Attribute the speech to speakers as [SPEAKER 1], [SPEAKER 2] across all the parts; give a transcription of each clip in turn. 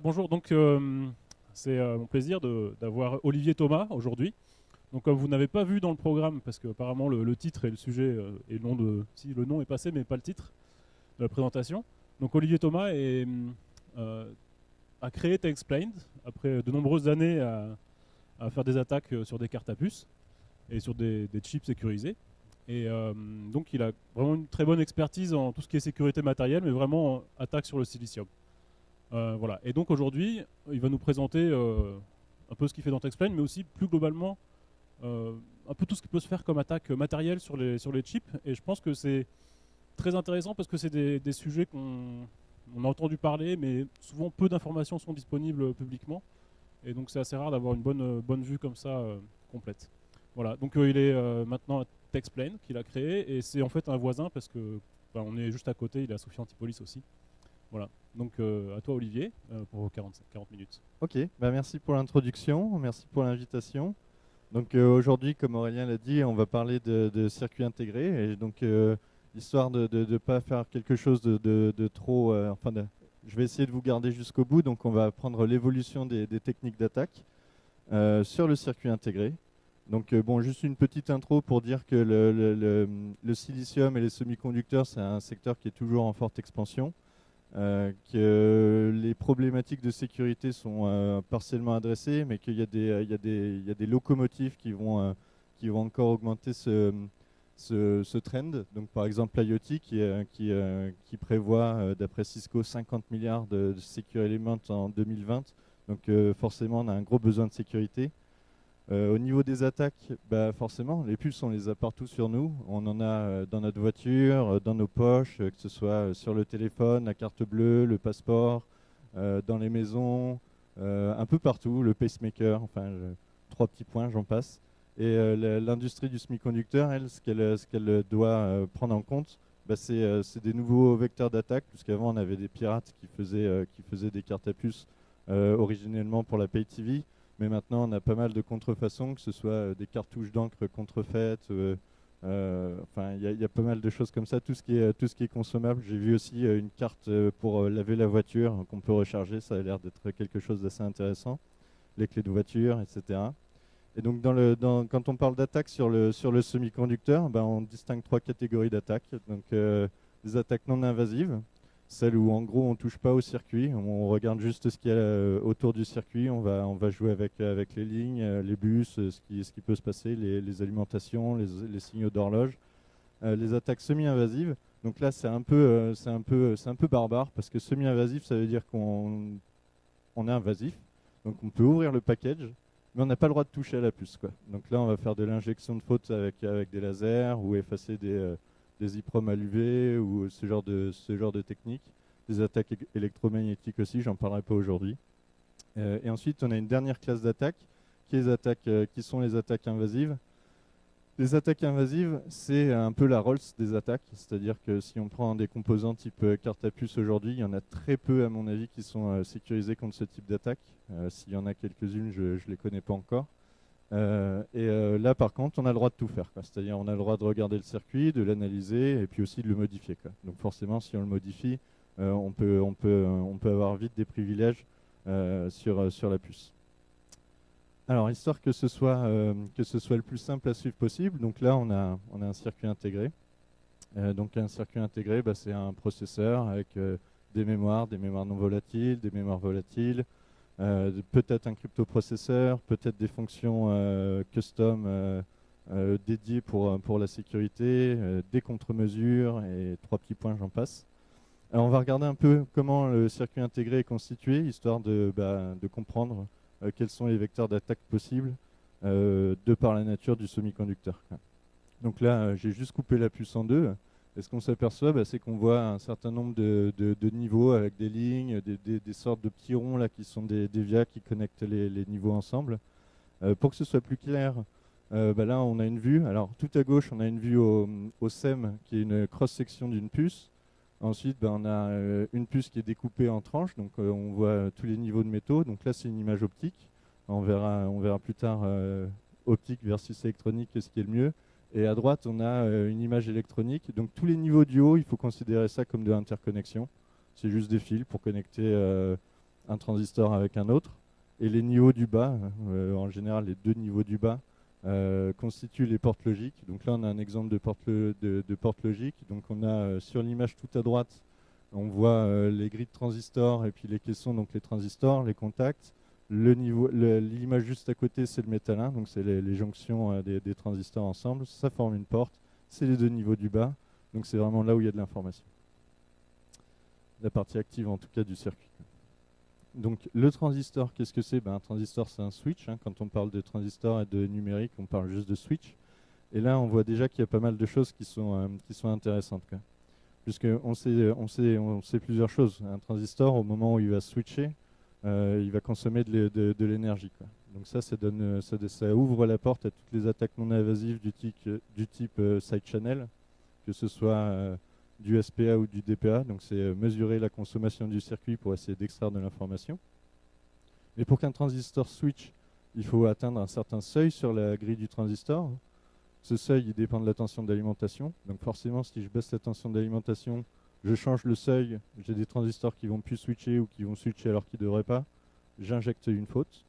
[SPEAKER 1] Bonjour. Donc, euh, c'est euh, mon plaisir d'avoir Olivier Thomas aujourd'hui. Donc, comme vous n'avez pas vu dans le programme, parce que apparemment le, titre et le sujet euh, et le nom si le nom est passé, mais pas le titre de la présentation. Donc, Olivier Thomas euh, a créé T-Explained après de nombreuses années à, faire des attaques sur des cartes à puce et sur des, chips sécurisés. Et donc, il a vraiment une très bonne expertise en tout ce qui est sécurité matérielle, mais vraiment en attaque sur le silicium. Euh, voilà. Et donc aujourd'hui, il va nous présenter euh, un peu ce qu'il fait dans Texplain, mais aussi plus globalement euh, un peu tout ce qui peut se faire comme attaque matérielle sur les, sur les chips. Et je pense que c'est très intéressant parce que c'est des, sujets qu'on on a entendu parler, mais souvent peu d'informations sont disponibles publiquement. Et donc c'est assez rare d'avoir une bonne, bonne vue comme ça complète. Voilà. Donc il est maintenant à Texplain qu'il a créé et c'est en fait un voisin parce que ben, on est juste à côté. Il est à Sophie Antipolis aussi. Voilà. Donc euh, à toi Olivier euh, pour 40, 40 minutes.
[SPEAKER 2] Ok, bah merci pour l'introduction, merci pour l'invitation. Donc euh, aujourd'hui, comme Aurélien l'a dit, on va parler de, de circuits intégrés. Et donc, euh, histoire de ne pas faire quelque chose de, de- trop... enfin, je vais essayer de vous garder jusqu'au bout. Donc on va prendre l'évolution des, techniques d'attaque sur le circuit intégré. Donc bon, juste une petite intro pour dire que le- le silicium et les semi-conducteurs, c'est un secteur qui est toujours en forte expansion euh, que les problématiques de sécurité sont euh, partiellement adressées, mais qu'il y, a des, locomotives qui vont, encore augmenter ce, trend. Donc, par exemple, l'IoT qui, euh, prévoit, d'après Cisco, 50 milliards de, de secure elements en 2020. Donc, forcément, on a un gros besoin de sécurité. Euh, au niveau des attaques, bah forcément, les puces, on les a partout sur nous. On en a euh, dans notre voiture, euh, dans nos poches, que ce soit sur le téléphone, la carte bleue, le passeport, dans les maisons, un peu partout, le pacemaker, enfin, trois petits points, j'en passe. Et l'industrie du semi-conducteur, elle, ce qu'elle doit prendre en compte, bah, c'est des nouveaux vecteurs d'attaque, puisqu'avant, on avait des pirates qui faisaient, qui faisaient des cartes à puces originellement pour la Pay TV. Mais maintenant, on a pas mal de contrefaçons, que ce soit euh, des cartouches d'encre contrefaites. euh, euh, Enfin, il y, a- pas mal de choses comme ça. Tout ce qui est, consommable. J'ai vu aussi une carte pour laver la voiture euh, qu'on peut recharger. Ça a l'air d'être quelque chose d'assez intéressant. Les clés de voiture, etc. Et donc, quand on parle d'attaque sur le, sur le semi-conducteur, ben, on distingue trois catégories d'attaques. Donc, euh, des attaques non invasives, celles où en gros on touche pas au circuit, on regarde juste ce qu'il y a euh, autour du circuit, on va, on va jouer avec, euh, avec les lignes, euh, les bus, ce qui, ce qui peut se passer, les, alimentations, les, signaux d'horloge. Les attaques semi-invasives, donc là c'est un, peu, un, un peu barbare parce que semi-invasif ça veut dire qu'on on est invasif, donc on peut ouvrir le package, mais on n'a pas le droit de toucher à la puce. Quoi. Donc là on va faire de l'injection de faute avec, avec des lasers ou effacer des, des EEPROM à l'UV ou ce genre de, ce genre de technique. Des attaques électromagnétiques aussi, j'en parlerai pas aujourd'hui. Euh, et ensuite, on a une dernière classe d'attaques qui, euh, qui sont les attaques invasives. Les attaques invasives, c'est un peu la Rolls des attaques, c'est-à-dire que si on prend des composants type euh, carte à puce aujourd'hui, il y en a très peu, à mon avis, qui sont sécurisés contre ce type d'attaque. S'il y en a quelques-unes, je ne les connais pas encore. Euh, et euh, là, par contre, on a le droit de tout faire. C'est-à-dire, on a le droit de regarder le circuit, de l'analyser, et puis aussi de le modifier. Donc, forcément, si on le modifie, euh, on, peut, avoir vite des privilèges sur, la puce. Alors, histoire que ce, soit, le plus simple à suivre possible, donc là, on a, un circuit intégré. Donc, un circuit intégré, bah, c'est un processeur avec des mémoires, des mémoires non volatiles, des mémoires volatiles, peut-être un cryptoprocesseur, peut-être des fonctions euh, custom euh, euh, dédiées pour, euh, pour la sécurité, euh, des contre-mesures et trois petits points, j'en passe. On va regarder un peu comment le circuit intégré est constitué, histoire de, bah, de comprendre euh, quels sont les vecteurs d'attaque possibles euh, de par la nature du semi-conducteur. Donc là, euh, j'ai juste coupé la puce en deux. Et ce qu'on s'aperçoit, bah, c'est qu'on voit un certain nombre de, niveaux avec des lignes, des, sortes de petits ronds là, qui sont des, vias qui connectent les, niveaux ensemble. Euh, pour que ce soit plus clair, euh, bah là on a une vue. Alors tout à gauche, on a une vue au, au SEM qui est une cross-section d'une puce. Ensuite, bah, on a euh, une puce qui est découpée en tranches, donc on voit tous les niveaux de métaux. Donc là, c'est une image optique. On verra, on verra plus tard optique versus électronique, ce qui est le mieux. Et à droite, on a euh, une image électronique. Donc tous les niveaux du haut, il faut considérer ça comme de l'interconnexion. C'est juste des fils pour connecter euh, un transistor avec un autre. Et les niveaux du bas, en général les deux niveaux du bas, constituent les portes logiques. Donc là, on a un exemple de porte, de, logique. Donc on a sur l'image tout à droite, on voit les grilles de transistors et puis les caissons, donc les transistors, les contacts. L'image juste à côté, c'est le métallin, donc c'est les, jonctions des, des, transistors ensemble. Ça forme une porte. C'est les deux niveaux du bas. Donc c'est vraiment là où il y a de l'information. La partie active en tout cas du circuit. Donc le transistor, qu'est-ce que c'est? Ben, Un transistor c'est un switch. Hein. Quand on parle de transistor et de numérique, on parle juste de switch. Et là on voit déjà qu'il y a pas mal de choses qui sont, euh, qui sont intéressantes. Puisqu'on sait, on sait, on sait plusieurs choses. Un transistor, au moment où il va switcher, euh, il va consommer de, l'énergie. Donc ça, ça, ça, ouvre la porte à toutes les attaques non invasives du type, du type euh, side channel, que ce soit euh, du SPA ou du DPA. Donc c'est euh, mesurer la consommation du circuit pour essayer d'extraire de l'information. Mais pour qu'un transistor switch, il faut atteindre un certain seuil sur la grille du transistor. Ce seuil, il dépend de la tension d'alimentation. Donc forcément, si je baisse la tension d'alimentation, je change le seuil, j'ai des transistors qui vont plus switcher ou qui vont switcher alors qu'ils ne devraient pas, j'injecte une faute.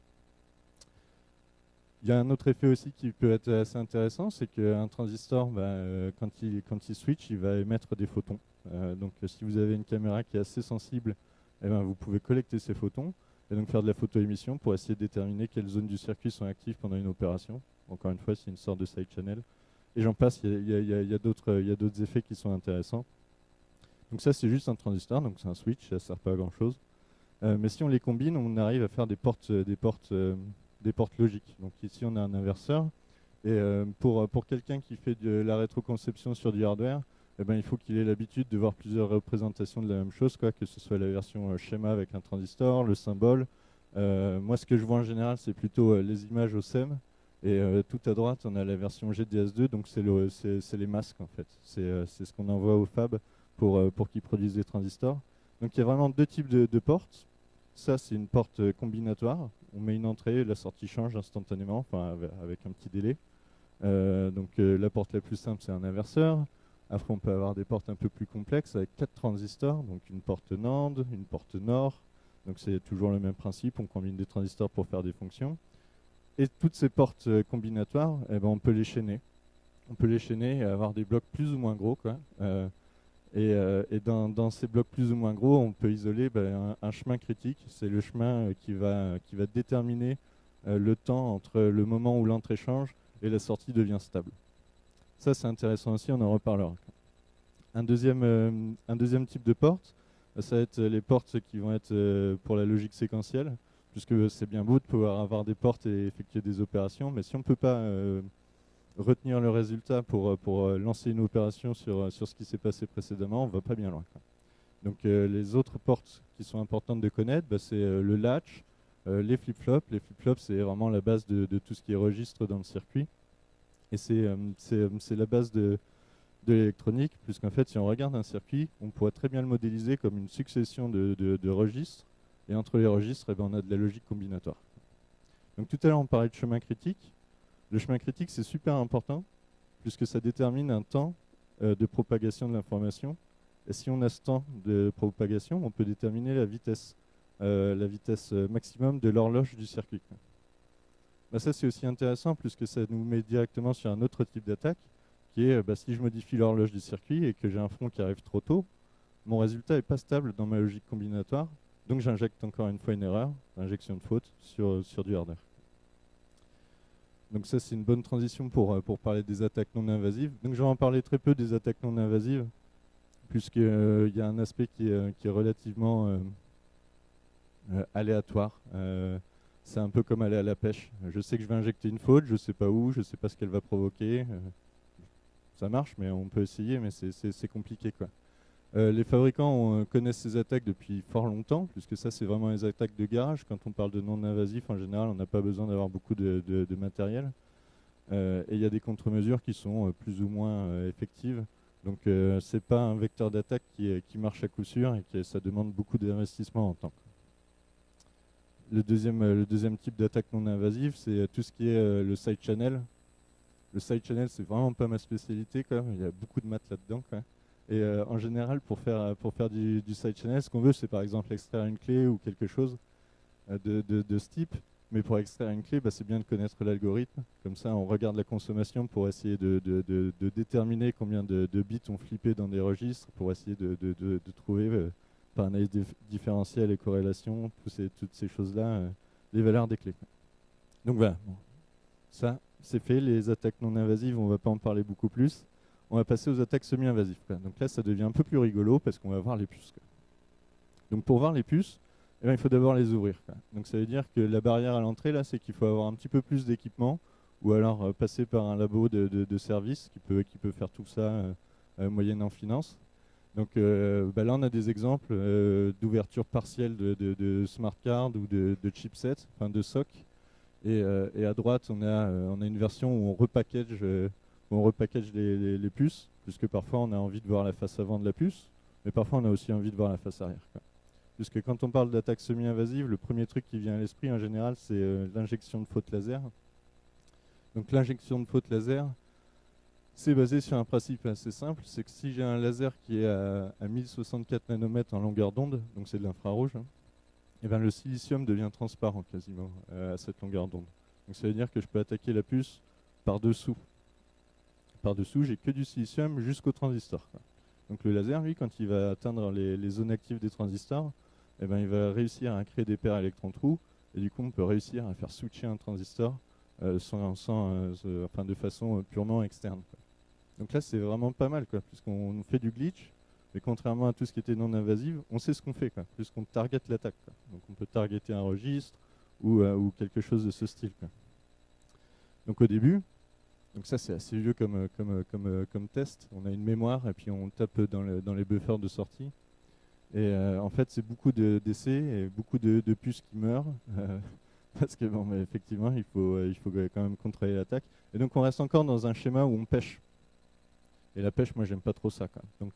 [SPEAKER 2] Il y a un autre effet aussi qui peut être assez intéressant, c'est qu'un transistor, bah, euh, quand, il, quand il switch, il va émettre des photons. Euh, donc si vous avez une caméra qui est assez sensible, eh ben, vous pouvez collecter ces photons et donc faire de la photoémission pour essayer de déterminer quelles zones du circuit sont actives pendant une opération. Encore une fois, c'est une sorte de side channel. Et j'en passe, il y a, d'autres effets qui sont intéressants. Donc ça, c'est juste un transistor, donc c'est un switch, ça sert pas à grand-chose. Euh, mais si on les combine, on arrive à faire des portes, des portes des portes logiques. Donc ici, on a un inverseur. Et euh, pour, pour quelqu'un qui fait de la rétroconception sur du hardware, eh ben, il faut qu'il ait l'habitude de voir plusieurs représentations de la même chose, quoi, que ce soit la version euh, schéma avec un transistor, le symbole. Euh, moi, ce que je vois en général, c'est plutôt les images au SEM. Et tout à droite, on a la version GDS2, donc c'est le, les masques en fait. C'est ce qu'on envoie au fab pour, pour qu'ils produisent des transistors. Donc il y a vraiment deux types de, portes. Ça, c'est une porte combinatoire on met une entrée, la sortie change instantanément, enfin avec un petit délai. Euh, donc euh, la porte la plus simple, c'est un inverseur. Après, on peut avoir des portes un peu plus complexes avec quatre transistors, donc une porte NAND, une porte NOR. Donc c'est toujours le même principe, on combine des transistors pour faire des fonctions. Et toutes ces portes euh, combinatoires, eh ben, on peut les chaîner. On peut les chaîner et avoir des blocs plus ou moins gros. Quoi. Et, euh, dans, ces blocs plus ou moins gros, on peut isoler ben, un, chemin critique. C'est le chemin euh, qui va, qui va déterminer euh, le temps entre le moment où l'entrée change et la sortie devient stable. Ça, c'est intéressant aussi, on en reparlera. Un deuxième, un deuxième type de porte, ça va être les portes qui vont être pour la logique séquentielle, puisque c'est bien beau de pouvoir avoir des portes et effectuer des opérations, mais si on ne peut pas retenir le résultat pour, euh, pour euh, lancer une opération sur, euh, sur ce qui s'est passé précédemment, on va pas bien loin. Donc les autres portes qui sont importantes de connaître, bah, c'est le latch, les flip-flops. Les flip-flops, c'est vraiment la base de, tout ce qui est registre dans le circuit. Et c'est la base de, de l'électronique, puisqu'en fait, si on regarde un circuit, on pourrait très bien le modéliser comme une succession de, de registres. Et entre les registres, eh ben, on a de la logique combinatoire. Donc tout à l'heure, on parlait de chemin critique. Le chemin critique, c'est super important, puisque ça détermine un temps euh, de propagation de l'information. Et si on a ce temps de propagation, on peut déterminer la vitesse, euh, la vitesse euh, maximum de l'horloge du circuit. Bah, ça, c'est aussi intéressant, puisque ça nous met directement sur un autre type d'attaque, qui est bah, si je modifie l'horloge du circuit et que j'ai un front qui arrive trop tôt, mon résultat n'est pas stable dans ma logique combinatoire, donc j'injecte encore une fois une erreur, injection de faute, sur, sur du hardware. Donc ça, c'est une bonne transition pour, euh, pour parler des attaques non invasives. Donc je vais en parler très peu des attaques non invasives, puisqu'il euh, y a un aspect qui est, euh, qui est relativement aléatoire. c'est un peu comme aller à la pêche. Je sais que je vais injecter une faute, je ne sais pas où, je ne sais pas ce qu'elle va provoquer. ça marche, mais on peut essayer, mais c'est compliqué. quoi. Euh, les fabricants euh, connaissent ces attaques depuis fort longtemps, puisque ça c'est vraiment les attaques de garage. Quand on parle de non-invasif, en général, on n'a pas besoin d'avoir beaucoup de, matériel. Euh, et il y a des contre-mesures qui sont plus ou moins effectives. Donc ce n'est pas un vecteur d'attaque qui, marche à coup sûr et que ça demande beaucoup d'investissement en temps. Le deuxième, le deuxième type d'attaque non invasive, c'est tout ce qui est le side channel. Le side channel, c'est vraiment pas ma spécialité. Il y a beaucoup de maths là-dedans. Et euh, en général, pour faire, pour faire du, du side channel, ce qu'on veut, c'est par exemple extraire une clé ou quelque chose euh, de, ce type. Mais pour extraire une clé, bah, c'est bien de connaître l'algorithme. Comme ça, on regarde la consommation pour essayer de, déterminer combien de, bits ont flippé dans des registres, pour essayer de, trouver, euh, par analyse différentielle et corrélation, ces, toutes ces choses-là, euh, les valeurs des clés. Donc voilà, ça, c'est fait. Les attaques non invasives, on ne va pas en parler beaucoup plus on va passer aux attaques semi-invasives. Donc là, ça devient un peu plus rigolo parce qu'on va voir les puces. Donc pour voir les puces, eh ben, il faut d'abord les ouvrir. Donc ça veut dire que la barrière à l'entrée, là, c'est qu'il faut avoir un petit peu plus d'équipement ou alors euh, passer par un labo de, service qui peut, qui peut faire tout ça euh, euh moyenne en finance. Donc euh, bah là, on a des exemples d'ouverture partielle de, smart card ou de, chipset, enfin de SOC. Et, et, à droite, on a, on a une version où on repackage on repackage les, puces, puisque parfois on a envie de voir la face avant de la puce, mais parfois on a aussi envie de voir la face arrière. Puisque quand on parle d'attaque semi-invasive, le premier truc qui vient à l'esprit en général, c'est euh, l'injection de faute laser. Donc l'injection de faute laser, c'est basé sur un principe assez simple, c'est que si j'ai un laser qui est à, 1064 nanomètres en longueur d'onde, donc c'est de l'infrarouge, et hein, eh ben le silicium devient transparent quasiment euh, à cette longueur d'onde. Donc ça veut dire que je peux attaquer la puce par dessous par-dessous, j'ai que du silicium jusqu'au transistor. Donc le laser, lui, quand il va atteindre les, zones actives des transistors, eh ben, il va réussir à créer des paires électrons-trous, et du coup on peut réussir à faire switcher un transistor euh, sans, euh, enfin, de façon euh, purement externe. Donc là c'est vraiment pas mal, puisqu'on fait du glitch, mais contrairement à tout ce qui était non invasif, on sait ce qu'on fait, puisqu'on target l'attaque. Donc on peut targeter un registre ou quelque chose de ce style. Donc au début, donc ça, c'est assez vieux comme, euh, euh, euh, test. On a une mémoire et puis on tape dans, le, dans les buffers de sortie. Et en fait, c'est beaucoup d'essais et beaucoup de, puces qui meurent. parce que, bon, mais effectivement, il faut, il faut quand même contrôler l'attaque. Et donc, on reste encore dans un schéma où on pêche. Et la pêche, moi, j'aime pas trop ça. Donc,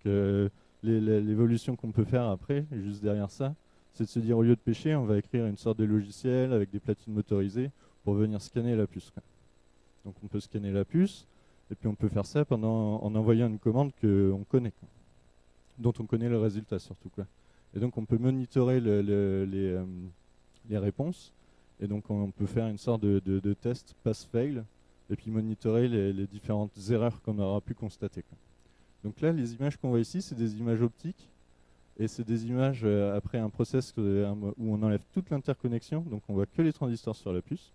[SPEAKER 2] l'évolution qu'on peut faire après, juste derrière ça, c'est de se dire, au lieu de pêcher, on va écrire une sorte de logiciel avec des platines motorisées pour venir scanner la puce. Donc on peut scanner la puce, et puis on peut faire ça pendant, en envoyant une commande qu'on connaît, dont on connaît le résultat surtout. Quoi. Et donc on peut monitorer les, euh, les, réponses, et donc on peut faire une sorte de, test pass-fail, et puis monitorer les, différentes erreurs qu'on aura pu constater. Donc là, les images qu'on voit ici, c'est des images optiques, et c'est des images euh, après un process où on enlève toute l'interconnexion, donc on voit que les transistors sur la puce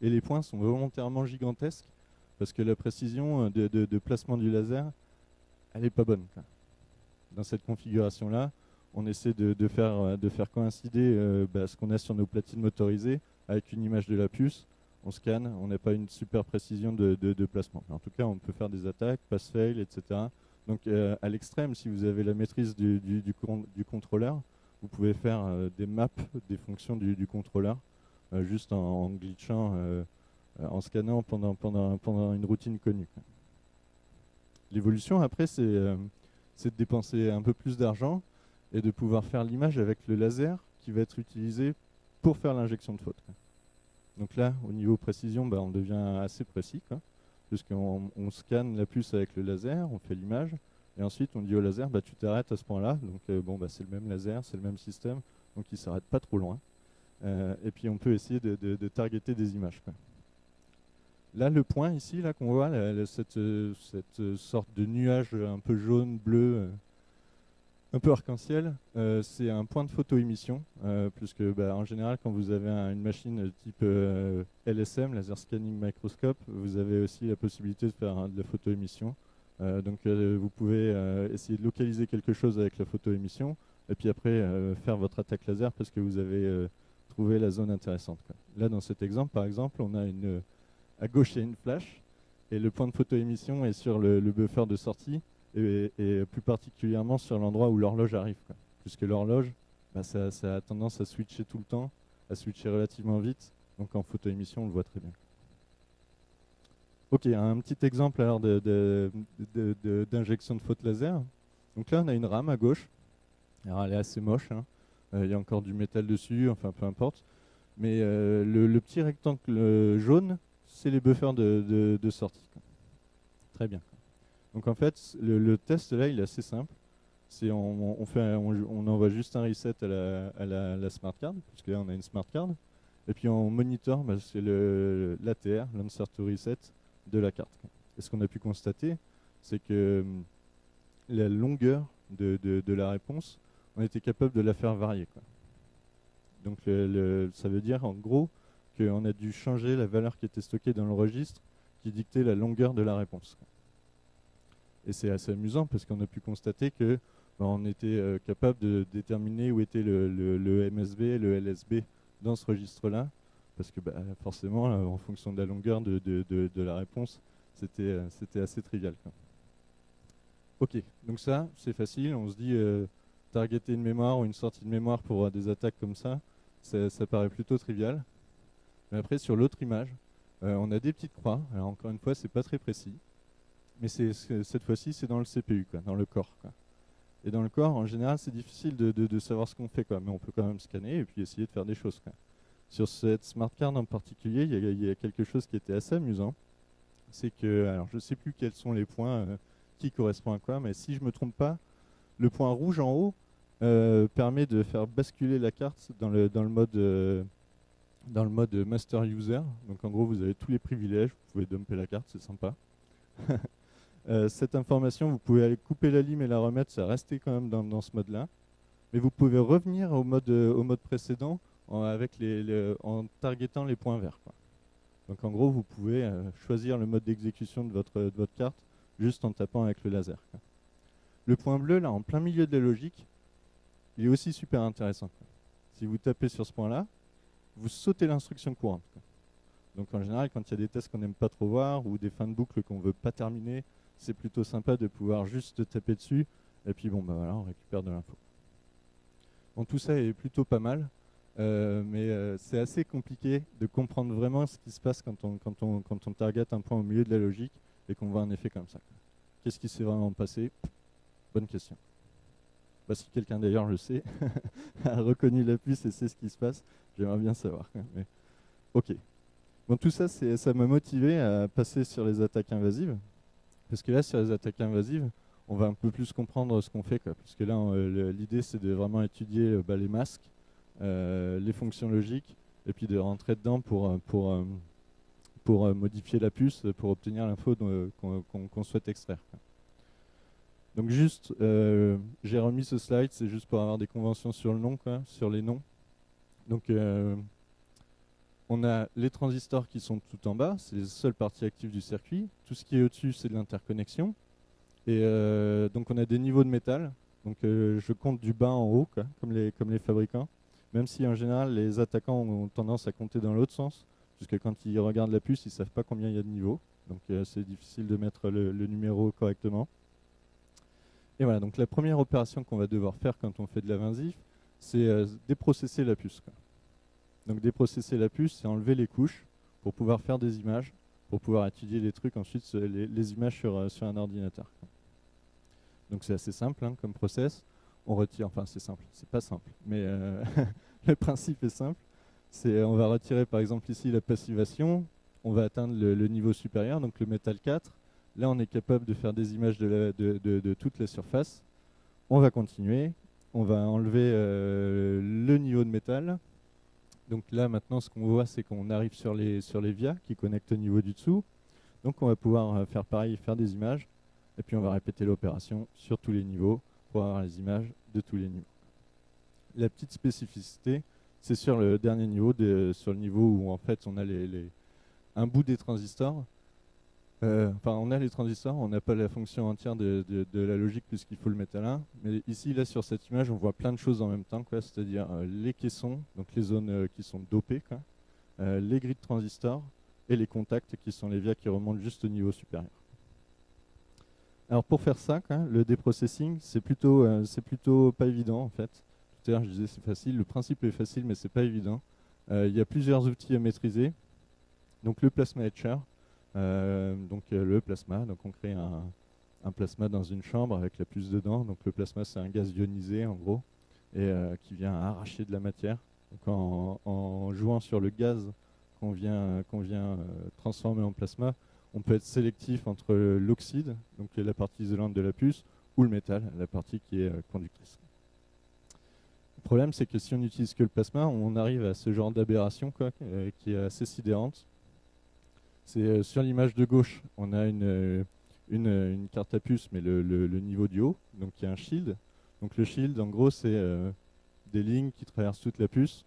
[SPEAKER 2] et les points sont volontairement gigantesques parce que la précision euh, de, placement du laser, elle n'est pas bonne. Dans cette configuration-là, on essaie de, faire, euh, faire coïncider euh, bah, ce qu'on a sur nos platines motorisées avec une image de la puce. On scanne, on n'a pas une super précision de, placement. en tout cas, on peut faire des attaques, pass-fail, etc. Donc à l'extrême, si vous avez la maîtrise du, contrôleur, vous pouvez faire des maps des fonctions du contrôleur juste en, glitchant, euh, en scannant pendant, pendant, une routine connue. L'évolution après, euh, c'est de dépenser un peu plus d'argent et de pouvoir faire l'image avec le laser qui va être utilisé pour faire l'injection de faute. Donc là, au niveau précision, bah, on devient assez précis, puisqu'on on scanne la puce avec le laser, on fait l'image, et ensuite on dit au laser, bah, tu t'arrêtes à ce point-là, donc bon, bah, c'est le même laser, c'est le même système, donc il s'arrête pas trop loin. Euh, et puis on peut essayer de, targeter des images. Là, le point ici, là qu'on voit, cette, cette, sorte de nuage un peu jaune, bleu, euh, un peu arc-en-ciel, euh, c'est un point de photoémission, puisque bah, en général, quand vous avez une machine type LSM, Laser Scanning Microscope, vous avez aussi la possibilité de faire hein, de la photoémission. donc vous pouvez essayer de localiser quelque chose avec la photoémission, et puis après faire votre attaque laser parce que vous avez la zone intéressante. Là, dans cet exemple, par exemple, on a à gauche, il y a une flash, et le point de photoémission est sur le, buffer de sortie, et, plus particulièrement sur l'endroit où l'horloge arrive. Puisque l'horloge, bah, ça, a tendance à switcher tout le temps, à switcher relativement vite, donc en photoémission, on le voit très bien. Ok, un petit exemple alors d'injection de, faute laser. Donc là, on a une rame à gauche. Elle est assez moche. Hein. Euh, il y a encore du métal dessus, enfin peu importe. Mais euh, le, petit rectangle jaune, c'est les buffers de, sortie. Très bien. Donc en fait, le, test là, il est assez simple. C'est on, fait, on, envoie juste un reset à la, à la, smart card, puisque là on a une smart card, et puis on monitor, bah, c'est l'ATR, l'Answer to Reset de la carte. Et ce qu'on a pu constater, c'est que hum, la longueur de, de, la réponse, on était capable de la faire varier. Donc ça veut dire en gros qu'on a dû changer la valeur qui était stockée dans le registre qui dictait la longueur de la réponse. Et c'est assez amusant parce qu'on a pu constater que bah, on était euh, capable de déterminer où était le, le, MSB et le LSB dans ce registre-là, parce que bah, forcément, euh, en fonction de la longueur de, la réponse, c'était euh, assez trivial. Ok, donc ça, c'est facile. On se dit, targeter une mémoire ou une sortie de mémoire pour des attaques comme ça, ça, paraît plutôt trivial. Mais après, sur l'autre image, on a des petites croix. Alors encore une fois, c'est pas très précis mais cette fois-ci, c'est dans le CPU, dans le corps. Et dans le corps, en général, c'est difficile de, savoir ce qu'on fait, mais on peut quand même scanner et puis essayer de faire des choses. Sur cette smart card en particulier, il y, a quelque chose qui était assez amusant. C'est que, alors je ne sais plus quels sont les points euh, qui correspondent à quoi, mais si je ne me trompe pas, le point rouge en haut euh, permet de faire basculer la carte dans le, mode. Euh, dans le mode master user, donc en gros vous avez tous les privilèges, vous pouvez dumper la carte, c'est sympa. Euh, cette information, vous pouvez aller couper la lime et la remettre, ça rester quand même dans, ce mode-là. Mais vous pouvez revenir au mode, au mode précédent en, avec les, en targetant les points verts. Donc en gros, vous pouvez choisir le mode d'exécution de votre, de votre carte juste en tapant avec le laser. Le point bleu, là, en plein milieu de la logique, il est aussi super intéressant. Si vous tapez sur ce point-là, vous sautez l'instruction courante. Donc en général, quand il y a des tests qu'on n'aime pas trop voir ou des fins de boucle qu'on ne veut pas terminer, c'est plutôt sympa de pouvoir juste taper dessus et puis bon bah voilà on récupère de l'info. Bon tout ça est plutôt pas mal, euh, mais euh, c'est assez compliqué de comprendre vraiment ce qui se passe quand on, quand un point au milieu de la logique et qu'on voit un effet comme ça. Qu'est-ce qui s'est vraiment passé? Bonne question. Bah, si quelqu'un d'ailleurs le sait, a reconnu la puce et sait ce qui se passe, j'aimerais bien savoir. Mais, ok. Bon, tout ça, ça m'a motivé à passer sur les attaques invasives. Parce que là, sur les attaques invasives, on va un peu plus comprendre ce qu'on fait. Quoi. Parce que là, euh, l'idée, c'est de vraiment étudier euh, bah, les masques, euh, les fonctions logiques, et puis de rentrer dedans pour, pour, pour modifier la puce, pour obtenir l'info qu'on souhaite extraire. Donc juste, j'ai remis ce slide, c'est juste pour avoir des conventions sur le nom, sur les noms. Donc on a les transistors qui sont tout en bas, c'est les seules parties actives du circuit. Tout ce qui est au-dessus, c'est de l'interconnexion. Et euh, donc on a des niveaux de métal. Donc euh, je compte du bas en haut, comme, les, comme les fabricants. Même si en général les attaquants ont tendance à compter dans l'autre sens, puisque quand ils regardent la puce, ils ne savent pas combien il y a de niveaux. Donc euh, c'est difficile de mettre le, numéro correctement. Et voilà, donc la première opération qu'on va devoir faire quand on fait de l'invasif, c'est déprocesser la puce. Donc déprocesser la puce, c'est enlever les couches pour pouvoir faire des images, pour pouvoir étudier les trucs ensuite, les, images sur, euh, un ordinateur. Donc c'est assez simple hein, comme process. On retire, enfin c'est simple, c'est pas simple, mais euh, le principe est simple. C'est on va retirer par exemple ici la passivation, on va atteindre le, niveau supérieur, donc le métal 4. Là on est capable de faire des images de, de, toute la surface. On va continuer, on va enlever euh, le niveau de métal, donc là, maintenant, ce qu'on voit, c'est qu'on arrive sur les, sur vias qui connectent au niveau du dessous. Donc on va pouvoir euh, faire pareil, faire des images. Et puis on va répéter l'opération sur tous les niveaux pour avoir les images de tous les niveaux. La petite spécificité, c'est sur le dernier niveau, sur le niveau où en fait on a les, un bout des transistors euh, on a les transistors, on n'a pas la fonction entière de, la logique puisqu'il faut le mettre à l'un. Mais ici, là, sur cette image, on voit plein de choses en même temps, c'est-à-dire euh, les caissons, donc les zones euh, qui sont dopées, les grilles de transistors et les contacts qui sont les vias qui remontent juste au niveau supérieur. Alors pour faire ça, le déprocessing, c'est plutôt, c'est plutôt pas évident en fait. Tout à l'heure, je disais c'est facile. Le principe est facile, mais c'est pas évident. Il y a plusieurs outils à maîtriser. Donc le plasma etcher, euh, donc euh, le plasma, donc on crée un, plasma dans une chambre avec la puce dedans. Donc le plasma c'est un gaz ionisé en gros et euh, qui vient arracher de la matière. En, jouant sur le gaz qu'on vient, qu'on vient transformer en plasma, on peut être sélectif entre l'oxyde, donc la partie isolante de la puce, ou le métal, la partie qui est conductrice. Le problème, c'est que si on n'utilise que le plasma, on arrive à ce genre d'aberration qui est assez sidérante. C'est sur l'image de gauche, on a une, une, carte à puce, mais le, niveau du haut, donc il y a un shield. Donc le shield, en gros, c'est des lignes qui traversent toute la puce.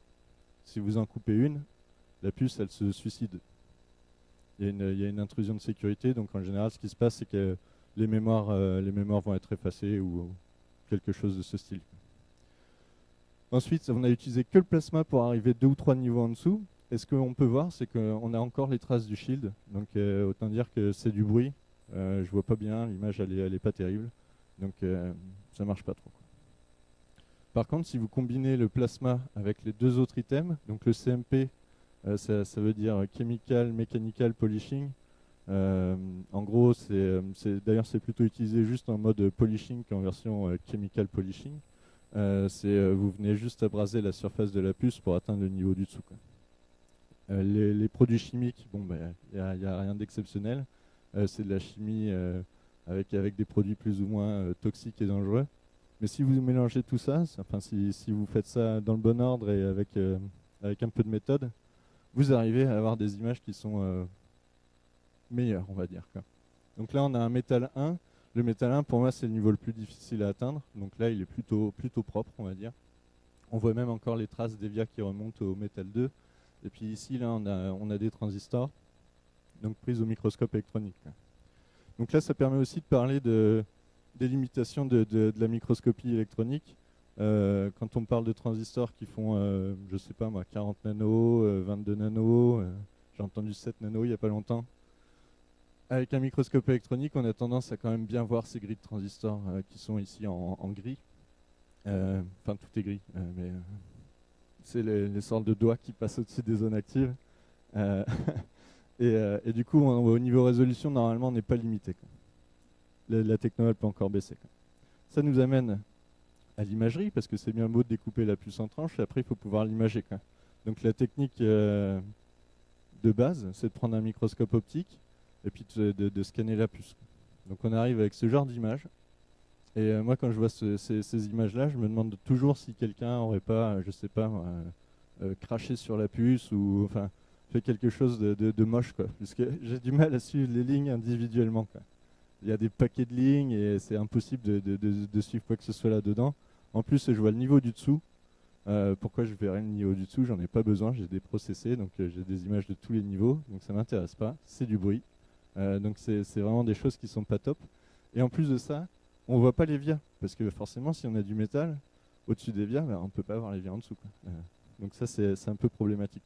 [SPEAKER 2] Si vous en coupez une, la puce, elle se suicide. Il y, a une, intrusion de sécurité, donc en général, ce qui se passe, c'est que les mémoires, euh, les mémoires vont être effacées ou quelque chose de ce style. Ensuite, on a utilisé que le plasma pour arriver deux ou trois niveaux en dessous. Et ce qu'on peut voir, c'est qu'on a encore les traces du shield. Donc euh, autant dire que c'est du bruit. Euh, je vois pas bien, l'image elle est, pas terrible. Donc ça marche pas trop. Par contre, si vous combinez le plasma avec les deux autres items, donc le CMP, euh, ça, veut dire Chemical Mechanical Polishing. Euh, en gros, d'ailleurs c'est plutôt utilisé juste en mode polishing qu'en version euh, chemical polishing. c'est vous venez juste abraser la surface de la puce pour atteindre le niveau du dessous. Les, produits chimiques, bon, il ben, n'y a, rien d'exceptionnel. c'est de la chimie avec, avec des produits plus ou moins toxiques et dangereux. Mais si vous mélangez tout ça, enfin si, si, vous faites ça dans le bon ordre et avec, euh, un peu de méthode, vous arrivez à avoir des images qui sont euh, meilleures, on va dire. Donc là, on a un métal 1. Le métal 1, pour moi, c'est le niveau le plus difficile à atteindre. Donc là, il est plutôt, plutôt propre, on va dire. On voit même encore les traces d'EVIA qui remontent au métal 2. Et puis ici, là, on a, des transistors, donc prises au microscope électronique. Donc là, ça permet aussi de parler de, des limitations de, la microscopie électronique. Euh, quand on parle de transistors qui font, euh, je sais pas moi, 40 nanos, 22 euh, nanos, j'ai entendu 7 nanos il n'y a pas longtemps. Avec un microscope électronique, on a tendance à quand même bien voir ces grilles de transistors qui sont ici en, gris. Enfin, tout est gris, mais c'est les, sortes de doigts qui passent au-dessus des zones actives. et, du coup, au niveau résolution, normalement, on n'est pas limité la, technologie peut encore baisser. Ça nous amène à l'imagerie, parce que c'est bien beau de découper la puce en tranches, et après il faut pouvoir l'imager. Donc la technique euh, de base, c'est de prendre un microscope optique et puis de, scanner la puce. Donc on arrive avec ce genre d'image. Et euh, moi, quand je vois ces, images-là, je me demande toujours si quelqu'un aurait pas, je sais pas, euh, craché sur la puce ou enfin fait quelque chose de, moche, quoi. Parce que j'ai du mal à suivre les lignes individuellement, il y a des paquets de lignes et c'est impossible de, suivre quoi que ce soit là-dedans. En plus, je vois le niveau du dessous. Euh, pourquoi je verrai le niveau du dessous? J'en ai pas besoin, j'ai des processés, donc euh, j'ai des images de tous les niveaux, donc ça m'intéresse pas. C'est du bruit. Euh, donc c'est vraiment des choses qui sont pas top. Et en plus de ça, on voit pas les vias, parce que forcément, si on a du métal au-dessus des vias, ben, on peut pas avoir les vias en dessous. donc ça, c'est un peu problématique.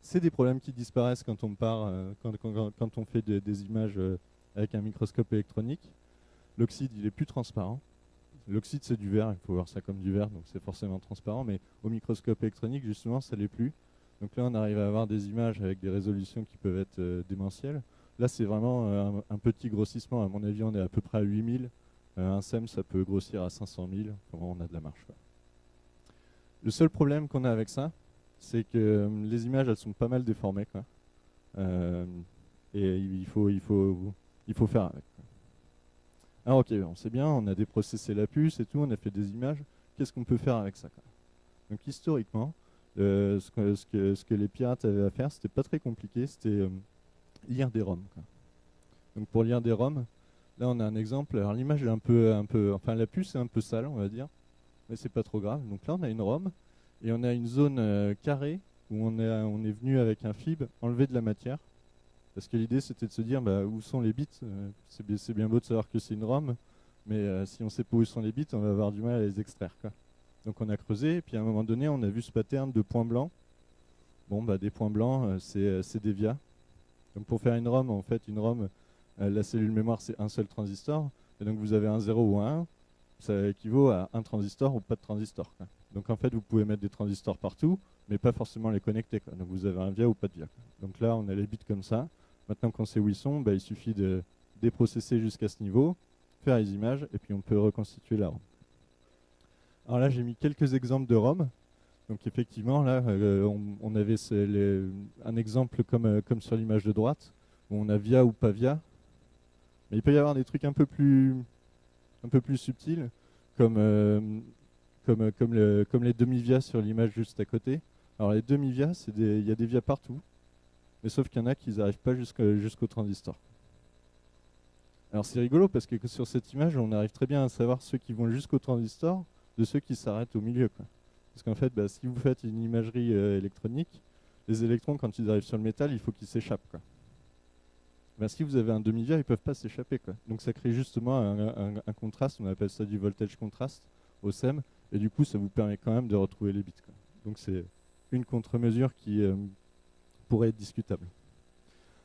[SPEAKER 2] C'est des problèmes qui disparaissent quand on part, quand, quand, on fait des images avec un microscope électronique. L'oxyde, il est plus transparent. L'oxyde, c'est du verre, il faut voir ça comme du verre, donc c'est forcément transparent, mais au microscope électronique, justement, ça l'est plus. Donc là, on arrive à avoir des images avec des résolutions qui peuvent être euh, démentielles. Là, c'est vraiment euh, un, petit grossissement. À mon avis, on est à peu près à 8000. Euh, un SEM, ça peut grossir à 500 000. on a de la marche. Le seul problème qu'on a avec ça, c'est que les images, elles sont pas mal déformées. et il faut, faire avec. Alors ok, on sait bien, on a déprocessé la puce et tout, on a fait des images. Qu'est-ce qu'on peut faire avec ça Donc historiquement, euh, ce, que, les pirates avaient à faire, c'était pas très compliqué, euh, lire des ROM. Donc pour lire des ROM, là on a un exemple. Alors l'image est un peu, un peu, enfin la puce est un peu sale, on va dire, mais c'est pas trop grave. Donc là on a une ROM et on a une zone euh, carrée où on est, on est venu avec un fib enlever de la matière parce que l'idée, c'était de se dire bah, où sont les bits. Euh, c'est bien, beau de savoir que c'est une ROM, mais euh, si on sait pas où sont les bits, on va avoir du mal à les extraire. Donc on a creusé, et puis à un moment donné, on a vu ce pattern de points blancs. Bon, bah, des points blancs, c'est des via. Donc pour faire une ROM, en fait, une ROM, la cellule mémoire, c'est un seul transistor. Et donc vous avez un 0 ou un 1, ça équivaut à un transistor ou pas de transistor. Donc en fait, vous pouvez mettre des transistors partout, mais pas forcément les connecter. Donc vous avez un via ou pas de via. Donc là, on a les bits comme ça. Maintenant qu'on sait où ils sont, bah, il suffit de déprocesser jusqu'à ce niveau, faire les images, et puis on peut reconstituer la ROM. Alors là, j'ai mis quelques exemples de ROM. Donc effectivement, là, euh, on, avait un exemple comme, euh, comme sur l'image de droite. où on a via ou pas via. Mais il peut y avoir des trucs un peu plus, subtils, comme, euh, les demi-vias sur l'image juste à côté. Alors les demi-vias, il y a des vias partout, mais sauf qu'il y en a qui n'arrivent pas jusqu'au transistor. Alors c'est rigolo parce que sur cette image, on arrive très bien à savoir ceux qui vont jusqu'au transistor de ceux qui s'arrêtent au milieu. Parce qu'en fait, bah, si vous faites une imagerie euh, électronique, les électrons, quand ils arrivent sur le métal, il faut qu'ils s'échappent. Bah, si vous avez un demi-via, ils ne peuvent pas s'échapper. Donc ça crée justement un, contraste, on appelle ça du voltage contraste au SEM, et du coup ça vous permet quand même de retrouver les bits. Donc c'est une contre-mesure qui euh, pourrait être discutable.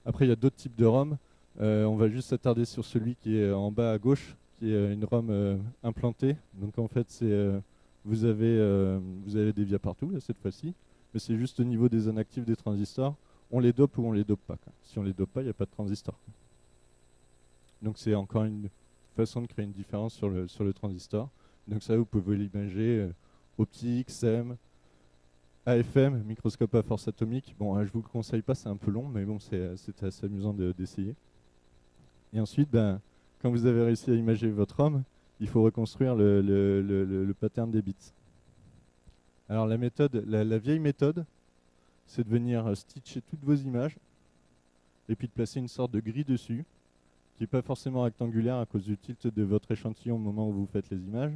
[SPEAKER 2] Après, il y a d'autres types de ROM. Euh, on va juste s'attarder sur celui qui est en bas à gauche, qui est une ROM implantée. Donc en fait, c'est vous avez vous avez des vias partout cette fois-ci, mais c'est juste au niveau des zones actives des transistors. On les dope ou on les dope pas. Si on les dope pas, il n'y a pas de transistor. Donc c'est encore une façon de créer une différence sur le transistor. Donc ça, vous pouvez l'imager optique, SEM, AFM, microscope à force atomique. Bon, je vous le conseille pas, c'est un peu long, mais bon, c'était assez amusant d'essayer. et ensuite, ben, quand vous avez réussi à imager votre homme, il faut reconstruire le, pattern des bits. Alors la méthode, la, vieille méthode, c'est de venir stitcher toutes vos images et puis de placer une sorte de grille dessus, qui n'est pas forcément rectangulaire à cause du tilt de votre échantillon au moment où vous faites les images,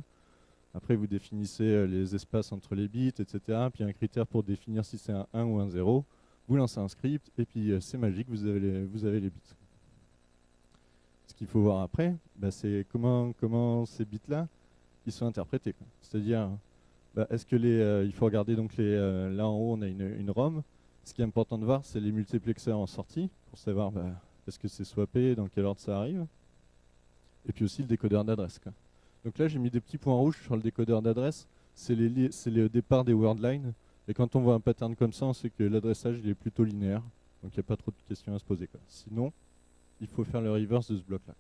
[SPEAKER 2] après, vous définissez euh, les espaces entre les bits, etc. Puis un critère pour définir si c'est un 1 ou un 0. Vous lancez un script, et puis euh, c'est magique, vous avez les bits. Qu'il faut voir après, bah, c'est comment, comment ces bits-là, ils sont interprétés. C'est-à-dire, bah, est-ce que les, euh, il faut regarder donc les, là en haut, on a une, une, ROM. Ce qui est important de voir, c'est les multiplexeurs en sortie, pour savoir bah, est-ce que c'est swappé, dans quel ordre ça arrive. Et puis aussi le décodeur d'adresse. Donc là, j'ai mis des petits points rouges sur le décodeur d'adresse. C'est le départ des word lines. Et quand on voit un pattern comme ça, on sait que l'adressage est plutôt linéaire. Donc il n'y a pas trop de questions à se poser. Sinon, il faut faire le reverse de ce bloc-là.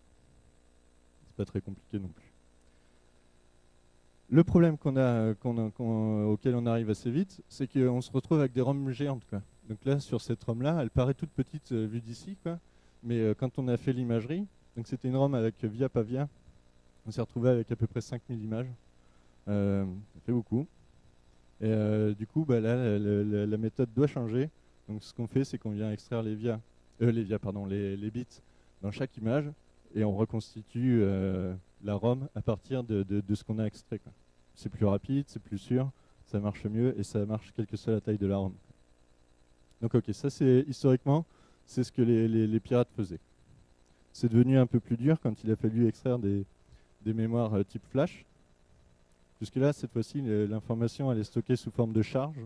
[SPEAKER 2] C'est pas très compliqué non plus. Le problème qu'on a, auquel on arrive assez vite, c'est qu'on se retrouve avec des ROM géantes. Donc là, sur cette ROM-là, elle paraît toute petite euh, vue d'ici, mais euh, quand on a fait l'imagerie, donc c'était une ROM avec via pavia, on s'est retrouvé avec à peu près 5000 images. Euh, ça fait beaucoup. Et euh, du coup, bah, là, la, méthode doit changer. Donc ce qu'on fait, c'est qu'on vient extraire les via, euh, les bits dans chaque image et on reconstitue la ROM à partir de, ce qu'on a extrait. C'est plus rapide, c'est plus sûr, ça marche mieux et ça marche quelle que soit la taille de la ROM. Donc ok, ça c'est historiquement, c'est ce que les pirates faisaient. C'est devenu un peu plus dur quand il a fallu extraire des, mémoires euh, type flash. Jusque-là, cette fois-ci, l'information elle est stockée sous forme de charge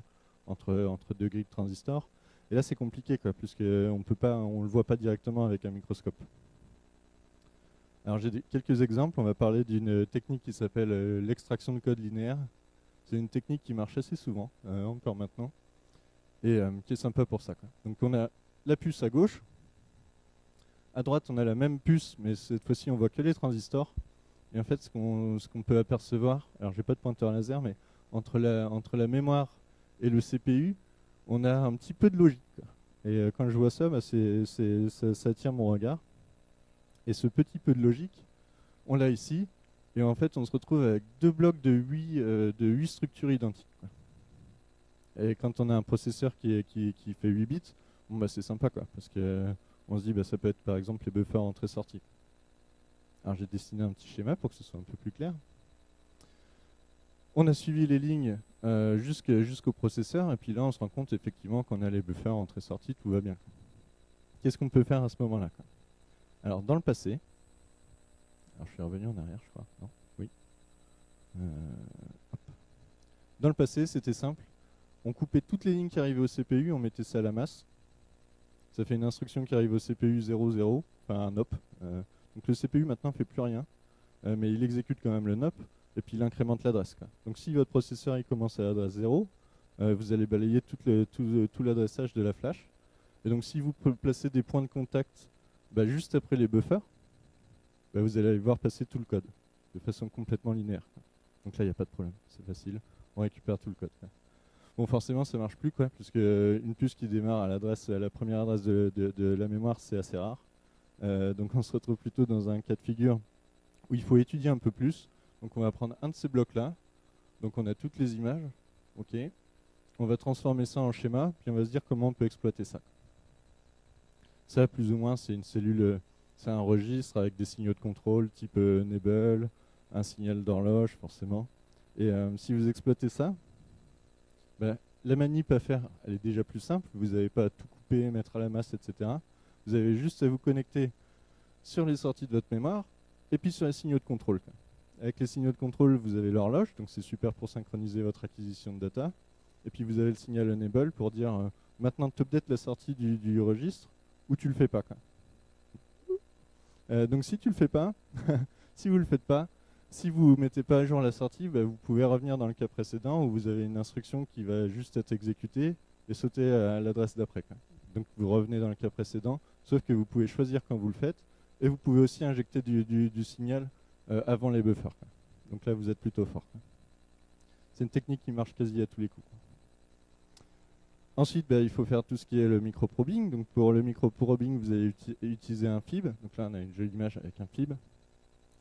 [SPEAKER 2] entre, deux grilles transistors. Et là, c'est compliqué, quoi, puisqu'on ne le voit pas directement avec un microscope. Alors j'ai quelques exemples. On va parler d'une technique qui s'appelle euh, l'extraction de code linéaire. C'est une technique qui marche assez souvent, euh, encore maintenant, et qui est sympa pour ça. Donc on a la puce à gauche. À droite, on a la même puce, mais cette fois-ci, on voit que les transistors. Et en fait, ce qu'on peut apercevoir, alors j'ai pas de pointeur laser, mais entre la mémoire et le CPU, on a un petit peu de logique. Et euh, quand je vois ça, bah, ça, attire mon regard. Et ce petit peu de logique, on l'a ici. Et en fait, on se retrouve avec deux blocs de 8, euh, de 8 structures identiques. Et quand on a un processeur qui, qui, qui fait 8 bits, bah, c'est sympa, quoi, parce que on se dit bah, ça peut être par exemple les buffers entrée-sortie. Alors j'ai dessiné un petit schéma pour que ce soit un peu plus clair. On a suivi les lignes euh, jusqu'au processeur, et puis là on se rend compte effectivement qu'on a les buffers entrée-sortie, tout va bien. Qu'est-ce qu'on peut faire à ce moment-là Alors dans le passé, alors je suis revenu en arrière je crois, non? Oui. Euh, dans le passé c'était simple, on coupait toutes les lignes qui arrivaient au CPU, on mettait ça à la masse. Ça fait une instruction qui arrive au CPU 00, enfin un OP. Euh, donc le CPU maintenant fait plus rien, mais il exécute quand même le NOP, et puis il incrémente l'adresse. Donc si votre processeur il commence à l'adresse 0, euh, vous allez balayer euh, tout, l'adressage de la flash. Et donc si vous placez des points de contact bah, juste après les buffers, bah, vous allez voir passer tout le code de façon complètement linéaire. Donc là, il n'y a pas de problème, c'est facile. On récupère tout le code. Bon, forcément, ça marche plus, quoi, puisque une puce qui démarre à l'adresse, la première adresse de, la mémoire, c'est assez rare. Euh, donc, on se retrouve plutôt dans un cas de figure où il faut étudier un peu plus. Donc, on va prendre un de ces blocs-là. Donc, on a toutes les images. Ok. On va transformer ça en schéma, puis on va se dire comment on peut exploiter ça. Ça, plus ou moins, c'est une cellule, c'est un registre avec des signaux de contrôle type euh, Nebel, un signal d'horloge, forcément. Et euh, si vous exploitez ça, ben, la manip à faire, elle est déjà plus simple. Vous n'avez pas à tout couper, mettre à la masse, etc. Vous avez juste à vous connecter sur les sorties de votre mémoire et puis sur les signaux de contrôle. Avec les signaux de contrôle, vous avez l'horloge, donc c'est super pour synchroniser votre acquisition de data. Et puis vous avez le signal enable pour dire euh, maintenant tu update la sortie du, registre ou tu le fais pas. Euh, donc si tu le fais pas, si vous le faites pas, si vous mettez pas à jour la sortie, bah, vous pouvez revenir dans le cas précédent où vous avez une instruction qui va juste être exécutée et sauter à l'adresse d'après. Donc vous revenez dans le cas précédent, sauf que vous pouvez choisir quand vous le faites et vous pouvez aussi injecter du, signal euh, avant les buffers. Donc là, vous êtes plutôt fort. C'est une technique qui marche quasi à tous les coups. Ensuite, bah, il faut faire tout ce qui est le micro-probing. Donc pour le micro-probing, vous allez utiliser un FIB. Donc là, on a une jolie image avec un FIB.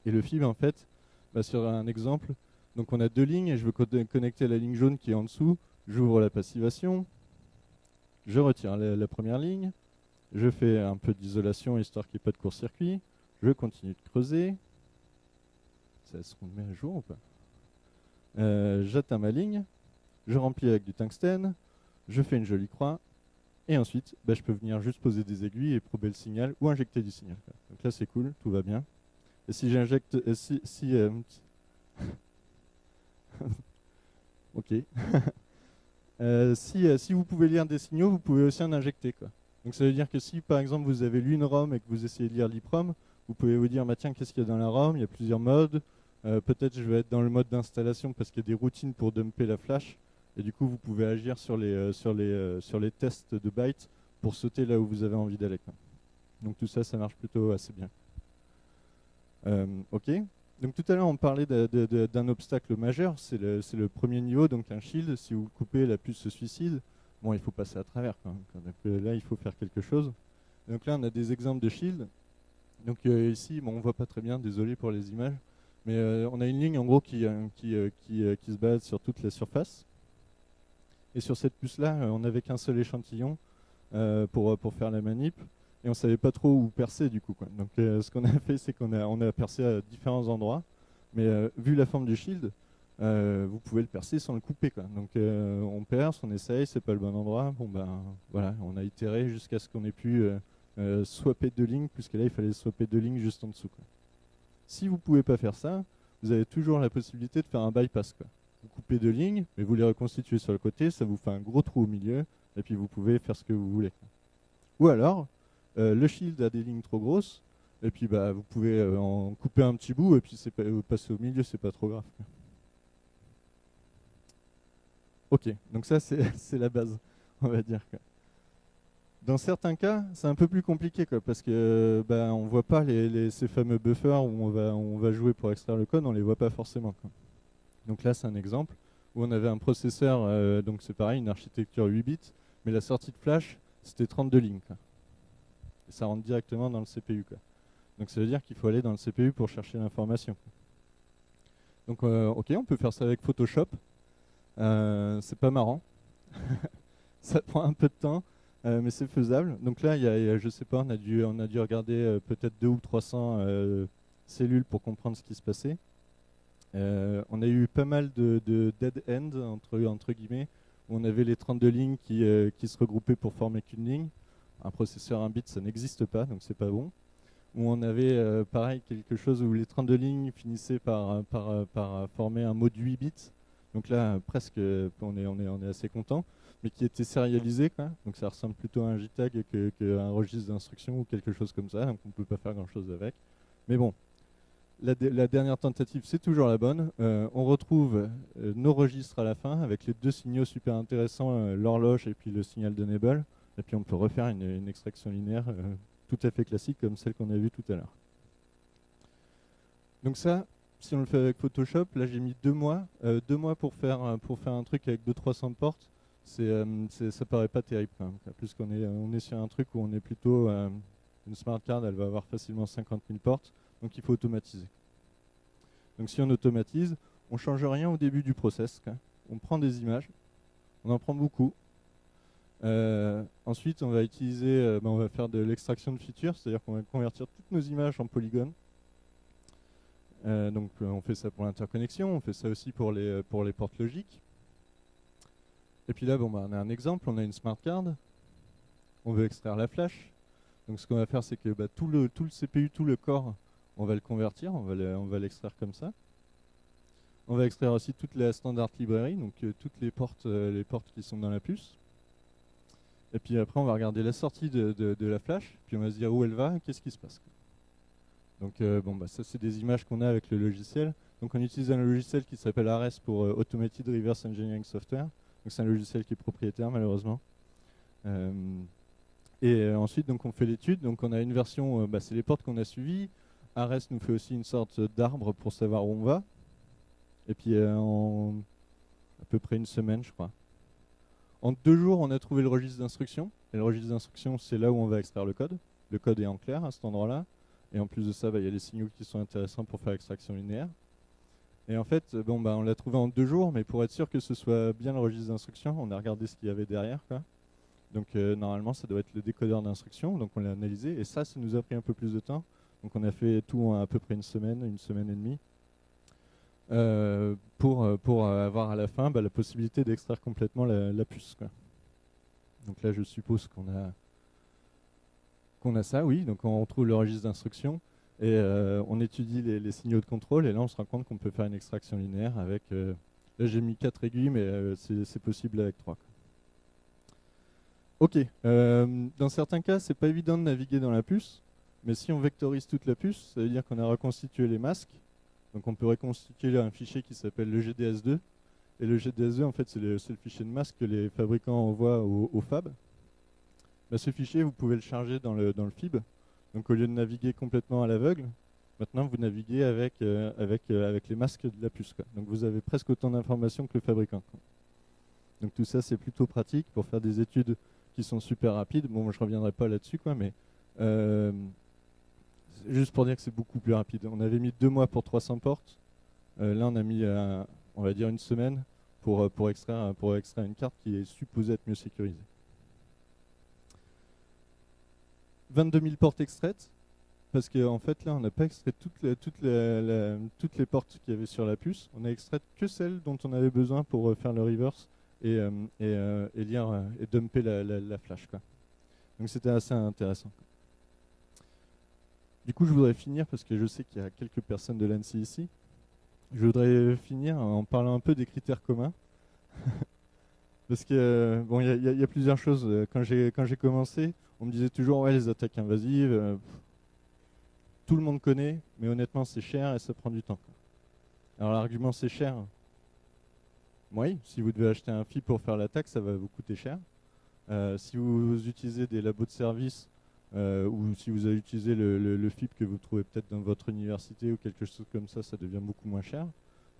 [SPEAKER 2] Et le FIB, en fait, bah, sur un exemple, donc on a deux lignes et je veux connecter la ligne jaune qui est en dessous. J'ouvre la passivation, je retire la, première ligne, je fais un peu d'isolation histoire qu'il n'y ait pas de court-circuit, je continue de creuser. Ça se met à jour ou pas euh, J'atteins ma ligne, je remplis avec du tungstène, je fais une jolie croix, et ensuite, bah, je peux venir juste poser des aiguilles et prober le signal ou injecter du signal. Donc là, c'est cool, tout va bien. Et si j'injecte, euh, si, euh, ok. Si, si vous pouvez lire des signaux, vous pouvez aussi en injecter. Quoi. Donc ça veut dire que si par exemple vous avez lu une ROM et que vous essayez de lire l'IPROM, vous pouvez vous dire, bah, tiens, qu'est-ce qu'il y a dans la ROM? Il y a plusieurs modes. Peut-être je vais être dans le mode d'installation parce qu'il y a des routines pour dumper la flash. Et du coup, vous pouvez agir sur les, sur les, sur les tests de bytes pour sauter là où vous avez envie d'aller. Donc tout ça, ça marche plutôt assez bien. Euh, ok. Donc tout à l'heure, on parlait d'un obstacle majeur, c'est le, premier niveau, donc un shield. Si vous le coupez, la puce se suicide. Bon, il faut passer à travers. Là, il faut faire quelque chose. Donc là, on a des exemples de shield. Donc euh, ici, bon, on voit pas très bien, désolé pour les images, mais euh, on a une ligne en gros qui, qui, qui, se base sur toute la surface. Et sur cette puce-là, on n'avait qu'un seul échantillon pour, faire la manip et on savait pas trop où percer du coup. Quoi. Donc euh, ce qu'on a fait, c'est qu'on a, percé à différents endroits, mais euh, vu la forme du shield, euh, vous pouvez le percer sans le couper. Quoi. Donc on perce, on essaye, c'est pas le bon endroit. Bon ben voilà, on a itéré jusqu'à ce qu'on ait pu swapper deux lignes, puisque là il fallait swapper deux lignes juste en dessous. Si vous pouvez pas faire ça, vous avez toujours la possibilité de faire un bypass. Quoi. Vous coupez deux lignes, mais vous les reconstituez sur le côté, ça vous fait un gros trou au milieu, et puis vous pouvez faire ce que vous voulez. Ou alors, euh, le shield a des lignes trop grosses, et puis bah, vous pouvez euh, en couper un petit bout, et puis c'est euh, passer au milieu, c'est pas trop grave. Ok, donc ça c'est la base, on va dire. Dans certains cas, c'est un peu plus compliqué, quoi, parce que bah, on voit pas les, ces fameux buffers où on va, on va jouer pour extraire le code, on les voit pas forcément. Donc là, c'est un exemple où on avait un processeur, donc c'est pareil, une architecture 8 bits, mais la sortie de flash, c'était 32 lignes ça rentre directement dans le CPU. Quoi. Donc ça veut dire qu'il faut aller dans le CPU pour chercher l'information. Donc euh, ok, on peut faire ça avec Photoshop. Euh, c'est pas marrant. ça prend un peu de temps, euh, mais c'est faisable. Donc là, il y, a, je sais pas, on a dû, on a dû regarder peut-être 2 ou 300 cellules pour comprendre ce qui se passait. on a eu pas mal de, dead end entre, entre guillemets, où on avait les 32 lignes qui, qui se regroupaient pour former qu'une ligne un processeur 1 bit, ça n'existe pas, donc c'est pas bon. Où on avait euh, pareil quelque chose où les 32 lignes finissaient par, euh, par, euh, par former un mode 8 bits. Donc là, presque, on est, on est, on est assez content, mais qui était sérialisé, quoi. Donc ça ressemble plutôt à un JTAG que un registre d'instruction ou quelque chose comme ça, donc on ne peut pas faire grand-chose avec. Mais bon, la, dernière tentative, c'est toujours la bonne. on retrouve nos registres à la fin avec les deux signaux super intéressants, l'horloge et puis le signal de Nebel. Et puis on peut refaire une, extraction linéaire euh, tout à fait classique comme celle qu'on a vue tout à l'heure. Donc ça, si on le fait avec Photoshop, là j'ai mis deux mois, euh, deux mois pour faire, pour faire un truc avec 200-300 portes. C'est, ça paraît pas terrible quand même. Plus est, on est sur un truc où on est plutôt une smart card, elle va avoir facilement 50 000 portes, donc il faut automatiser. Donc si on automatise, on change rien au début du process. On prend des images, on en prend beaucoup. Euh, ensuite, on va utiliser, euh, ben, on va faire de l'extraction de features, c'est-à-dire qu'on va convertir toutes nos images en polygones. Euh, donc on fait ça pour l'interconnexion, on fait ça aussi pour les, pour les portes logiques. Et puis là, ben, on a un exemple, on a une smart card, on veut extraire la flash. Donc ce qu'on va faire, c'est que bah, tout, le, CPU, tout le corps, on va le convertir, on va l'extraire comme ça. On va extraire aussi toute la standard librairie, donc euh, toutes les portes, euh, les portes qui sont dans la puce. Et puis après, on va regarder la sortie de, la flash, puis on va se dire où elle va, qu'est-ce qui se passe. Donc euh, bah, ça c'est des images qu'on a avec le logiciel. Donc on utilise un logiciel qui s'appelle ARES pour Automated Reverse Engineering Software. C'est un logiciel qui est propriétaire malheureusement. Et euh, ensuite, donc, on fait l'étude. Donc, on a une version, euh, bah, c'est les portes qu'on a suivies. Ares nous fait aussi une sorte d'arbre pour savoir où on va. Et puis, euh, en à peu près une semaine, je crois. En deux jours, on a trouvé le registre d'instruction. Et le registre d'instruction, c'est là où on va extraire le code. Le code est en clair à cet endroit-là. Et en plus de ça, bah, il y a des signaux qui sont intéressants pour faire extraction linéaire. Et en fait, bon, bah, on l'a trouvé en deux jours, mais pour être sûr que ce soit bien le registre d'instruction, on a regardé ce qu'il y avait derrière. Quoi. Donc euh, normalement, ça doit être le décodeur d'instruction. Donc on l'a analysé et ça, ça nous a pris un peu plus de temps. Donc on a fait tout en à peu près une semaine, une semaine et demie, euh, pour, euh, pour avoir à la fin bah, la possibilité d'extraire complètement la, puce. Donc là, je suppose qu'on a qu'on a ça, oui. Donc on trouve le registre d'instruction et on étudie les, signaux de contrôle et là on se rend compte qu'on peut faire une extraction linéaire avec. là j'ai mis 4 aiguilles, mais c'est possible avec 3. Ok, euh, dans certains cas, c'est pas évident de naviguer dans la puce, mais si on vectorise toute la puce, ça veut dire qu'on a reconstitué les masques. Donc on peut reconstituer un fichier qui s'appelle le GDS2. Et le GDS2, en fait, c'est le, fichier de masque que les fabricants envoient au, fab. Bah, ce fichier, vous pouvez le charger dans le FIB. Donc au lieu de naviguer complètement à l'aveugle, maintenant vous naviguez avec, euh, avec, euh, avec les masques de la puce. Donc vous avez presque autant d'informations que le fabricant. Donc tout ça, c'est plutôt pratique pour faire des études qui sont super rapides. Bon, je reviendrai pas là-dessus, quoi, mais euh, juste pour dire que c'est beaucoup plus rapide. On avait mis deux mois pour 300 portes. Là, on a mis, on va dire, une semaine pour, pour, extraire, pour extraire une carte qui est supposée être mieux sécurisée. 22 000 portes extraites, parce qu'en en fait, là, on n'a pas extrait toutes les, toutes, les, toutes les portes qu'il y avait sur la puce. On a extrait que celles dont on avait besoin pour faire le reverse et, euh, euh, et, lire euh, et dumper la, flash. Quoi. Donc c'était assez intéressant. Du coup, je voudrais finir parce que je sais qu'il y a quelques personnes de l'ANSI ici. Je voudrais finir en parlant un peu des critères communs. parce que bon, il y, a plusieurs choses. Quand j'ai commencé, on me disait toujours ouais les attaques invasives. tout le monde connaît, mais honnêtement c'est cher et ça prend du temps. Alors l'argument c'est cher, oui, si vous devez acheter un FIP pour faire l'attaque, ça va vous coûter cher. Euh, si vous utilisez des labos de service euh, ou si vous avez utilisé le, FIP que vous trouvez peut-être dans votre université ou quelque chose comme ça, ça devient beaucoup moins cher.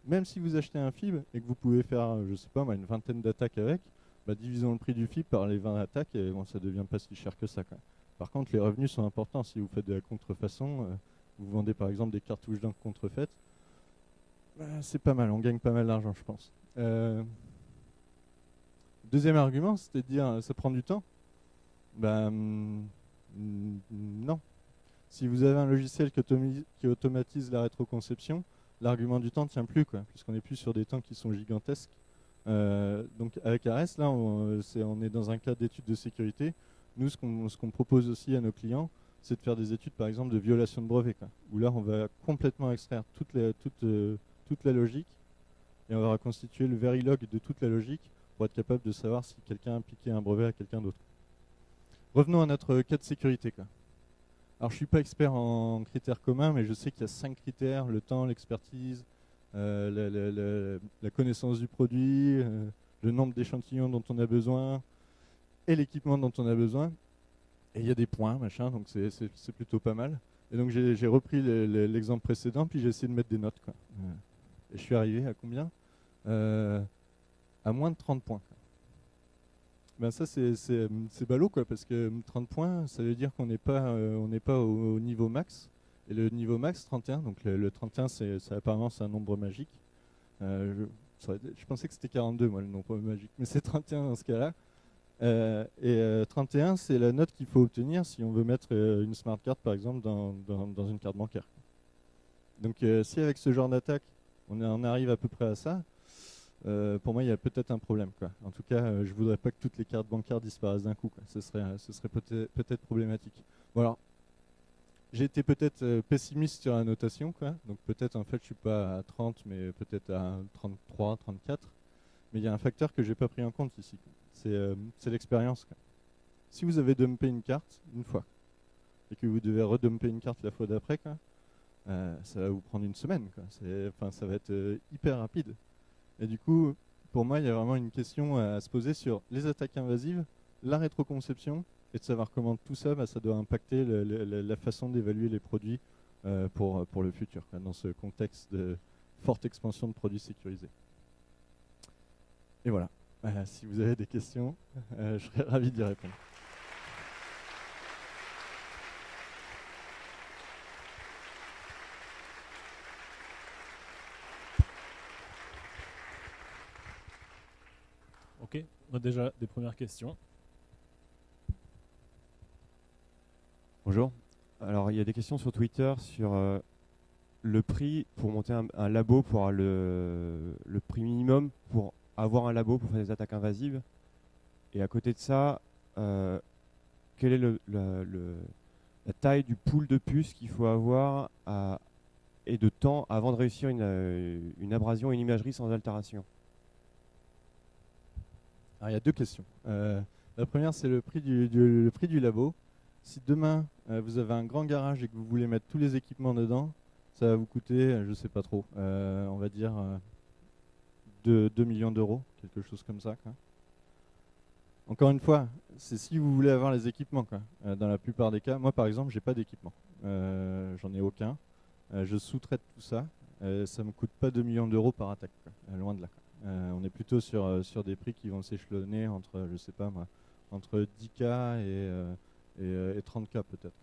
[SPEAKER 2] Même si vous achetez un FIB et que vous pouvez faire, je sais pas, une vingtaine d'attaques avec, bah, divisons le prix du FIB par les 20 attaques et bon, ça devient pas si cher que ça. Par contre, les revenus sont importants. Si vous faites de la contrefaçon, euh, vous vendez par exemple des cartouches d'encre contrefaites, bah, c'est pas mal, on gagne pas mal d'argent, je pense. Euh, deuxième argument, c'était de dire ça prend du temps. Ben mm, non. Si vous avez un logiciel qui, automatise la rétroconception, l'argument du temps ne tient plus, puisqu'on n'est plus sur des temps qui sont gigantesques. Euh, donc avec ARES, là, on, est, dans un cas d'étude de sécurité. Nous, ce qu'on propose aussi à nos clients, c'est de faire des études, par exemple, de violation de brevet, où là, on va complètement extraire euh, toute la logique et on va reconstituer le verilog de toute la logique pour être capable de savoir si quelqu'un a piqué un brevet à quelqu'un d'autre. Revenons à notre cas de sécurité. Alors je ne suis pas expert en critères communs, mais je sais qu'il y a cinq critères, le temps, l'expertise, euh, la, connaissance du produit, euh, le nombre d'échantillons dont on a besoin et l'équipement dont on a besoin. Et il y a des points, machin, donc c'est plutôt pas mal. Et donc j'ai repris l'exemple précédent, puis j'ai essayé de mettre des notes. Quoi. Et je suis arrivé à combien? Euh, à moins de 30 points. Ben ça c'est ballot quoi, parce que 30 points, ça veut dire qu'on n'est pas, on n'est pas au, niveau max. Et le niveau max 31, donc le, 31 c'est apparemment c'est un nombre magique. je, je pensais que c'était 42 moi le nombre magique, mais c'est 31 dans ce cas-là. Euh, et 31, euh, c'est la note qu'il faut obtenir si on veut mettre euh, une smart card, par exemple, dans, une carte bancaire. Donc si avec ce genre d'attaque, on, on, arrive à peu près à ça, pour moi, il y a peut-être un problème. En tout cas, je ne voudrais pas que toutes les cartes bancaires disparaissent d'un coup. Ce serait, peut-être problématique. Voilà. J'ai été peut-être pessimiste sur la notation. Quoi. Donc peut-être, en fait, je ne suis pas à 30, mais peut-être à 33, 34. Mais il y a un facteur que je n'ai pas pris en compte ici. Euh, c'est l'expérience. Si vous avez dumpé une carte une fois et que vous devez redumper une carte la fois d'après, euh, ça va vous prendre une semaine. Enfin, ça va être euh, hyper rapide. Et du coup, pour moi, il y a vraiment une question à se poser sur les attaques invasives, la rétroconception, et de savoir comment tout ça, bah, ça doit impacter la façon d'évaluer les produits pour, pour le futur, dans ce contexte de forte expansion de produits sécurisés. Et voilà. Euh, si vous avez des questions, euh, je serais ravi d'y répondre.
[SPEAKER 1] Ok, on a déjà des premières questions.
[SPEAKER 3] Bonjour. Alors, il y a des questions sur Twitter sur euh, le prix pour monter un, labo pour le, prix minimum pour avoir un labo pour faire des attaques invasives Et à côté de ça, euh, quelle est la taille du pool de puces qu'il faut avoir et de temps avant de réussir une, euh, une abrasion et une imagerie sans altération?
[SPEAKER 2] Alors, il y a deux questions. La première, c'est le, du, le prix du labo. Si demain, vous avez un grand garage et que vous voulez mettre tous les équipements dedans, ça va vous coûter, je ne sais pas trop, on va dire de 2 millions d'euros, quelque chose comme ça. Encore une fois, c'est si vous voulez avoir les équipements. Euh, dans la plupart des cas, moi par exemple, j'ai pas d'équipement. Euh, j'en ai aucun. Euh, je sous-traite tout ça. ça me coûte pas 2 millions d'euros par attaque. loin de là. on est plutôt sur, sur des prix qui vont s'échelonner entre, je sais pas moi, entre 10K et, et 30K peut-être.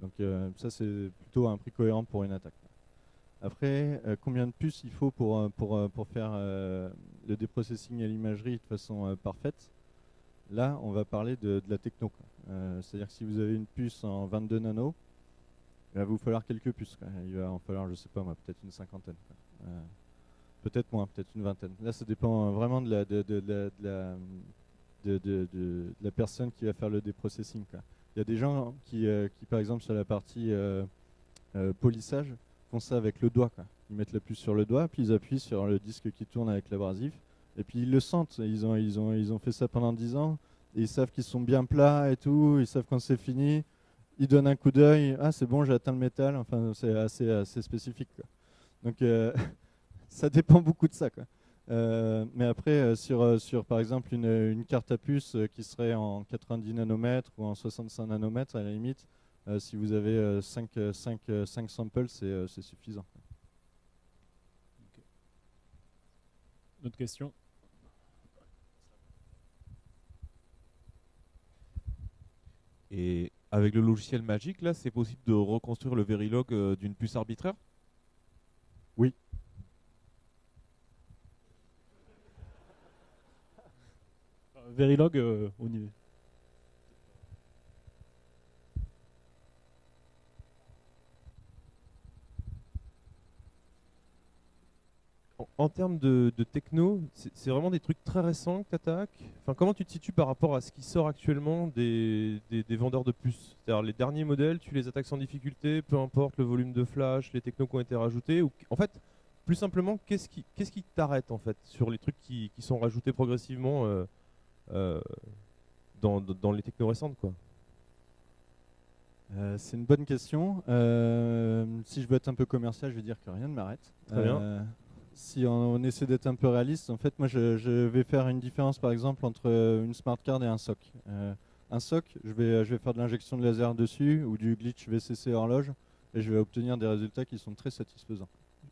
[SPEAKER 2] Donc ça c'est plutôt un prix cohérent pour une attaque. Après, euh, combien de puces il faut pour, euh, pour, euh, pour faire le déprocessing à l'imagerie de façon parfaite? Là, on va parler de, la techno. C'est-à-dire que si vous avez une puce en 22 nanos, il va vous falloir quelques puces. Il va en falloir, je sais pas moi, peut-être une cinquantaine. peut-être moins, peut-être une vingtaine. Là, ça dépend vraiment de de, de, la, de, la personne qui va faire le déprocessing. Il y a des gens qui, qui par exemple, sur la partie polissage, font ça avec le doigt. Ils mettent la puce sur le doigt, puis ils appuient sur le disque qui tourne avec l'abrasif, et puis ils le sentent. Ils ont, ils ont, ils ont fait ça pendant 10 ans, et ils savent qu'ils sont bien plats et tout, ils savent quand c'est fini. Ils donnent un coup d'œil, ah c'est bon, j'ai atteint le métal, enfin c'est assez, assez spécifique. Donc euh, ça dépend beaucoup de ça. Euh, mais après, euh, sur, sur par exemple une, une, carte à puce qui serait en 90 nanomètres ou en 65 nanomètres à la limite, euh, si vous avez 5, euh, euh, samples, c'est suffisant.
[SPEAKER 1] D'autres questions
[SPEAKER 4] Et avec le logiciel Magic, là, c'est possible de reconstruire le Verilog d'une puce arbitraire?
[SPEAKER 2] Oui.
[SPEAKER 1] Verilog au niveau.
[SPEAKER 4] en termes de, techno, c'est vraiment des trucs très récents que tu attaques enfin, Comment tu te situes par rapport à ce qui sort actuellement des, vendeurs de puces? C'est-à-dire les derniers modèles, tu les attaques sans difficulté, peu importe le volume de flash, les technos qui ont été rajoutés ou, En fait, plus simplement, qu'est-ce qui qui t'arrête en fait sur les trucs qui, sont rajoutés progressivement euh, euh, dans, les technos récentes quoi
[SPEAKER 2] euh, c'est une bonne question. si je veux être un peu commercial, je vais dire que rien ne m'arrête.
[SPEAKER 4] Très bien
[SPEAKER 2] si on, essaie d'être un peu réaliste, en fait, moi, je, vais faire une différence, par exemple, entre euh, une smart card et un SOC. Euh, un SOC, je vais, je vais faire de l'injection de laser dessus ou du glitch VCC horloge et je vais obtenir des résultats qui sont très satisfaisants.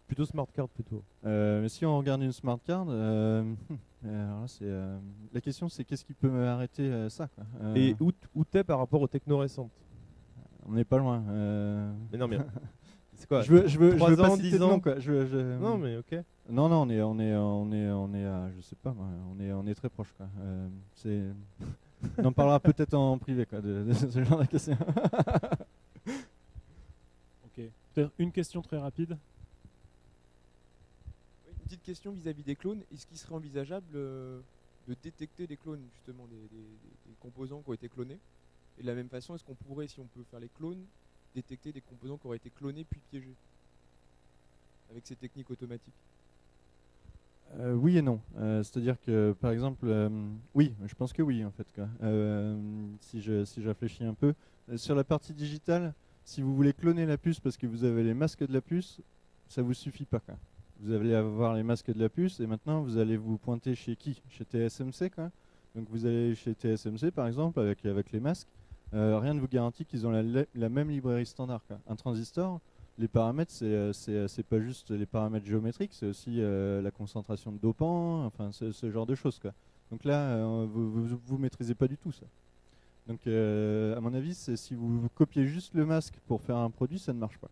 [SPEAKER 4] Plutôt smart card plutôt.
[SPEAKER 2] Euh, mais si on regarde une smart card, euh, alors là, euh, la question c'est qu'est-ce qui peut arrêter euh, ça quoi. Euh,
[SPEAKER 4] Et où, t'es par rapport aux techno récentes?
[SPEAKER 2] On n'est pas loin. euh.
[SPEAKER 4] Mais non, mais. C'est quoi?
[SPEAKER 2] Je veux, je veux, je
[SPEAKER 4] trois
[SPEAKER 2] veux pas
[SPEAKER 4] ans, dix
[SPEAKER 2] de
[SPEAKER 4] ans?
[SPEAKER 2] nom, quoi. Je, veux- je-
[SPEAKER 4] Non, mais ok.
[SPEAKER 2] non, non, on est, on est, on est, on est, à, je sais pas, moi, on est, on est très proche quoi. Euh, c'est, on en parlera peut-être en privé quoi, de, de ce genre de questions.
[SPEAKER 1] Ok. Peut-être une question très rapide?
[SPEAKER 5] Petite question vis-à-vis des clones. Est-ce qu'il serait envisageable euh, de détecter des clones, justement, des, composants qui ont été clonés? Et de la même façon, est-ce qu'on pourrait, si on peut faire les clones, détecter des composants qui auraient été clonés puis piégés Avec ces techniques automatiques?
[SPEAKER 2] Euh, oui et non. Euh, C'est-à-dire que, par exemple, euh, oui, je pense que oui, en fait. Quoi. Si, je, si un peu. Sur la partie digitale, si vous voulez cloner la puce parce que vous avez les masques de la puce, ça vous suffit pas. Vous allez avoir les masques de la puce et maintenant vous allez vous pointer chez qui? Chez TSMC. Quoi. Donc vous allez chez TSMC, par exemple, avec, avec les masques. Euh, rien ne vous garantit qu'ils ont la, même librairie standard. Quoi. Un transistor, les paramètres, c'est euh, euh, pas juste les paramètres géométriques, c'est aussi la concentration de dopants, enfin ce, genre de choses. Quoi. Donc là, euh, vous, vous maîtrisez pas du tout ça. Donc à mon avis, si vous copiez juste le masque pour faire un produit, ça ne marche pas.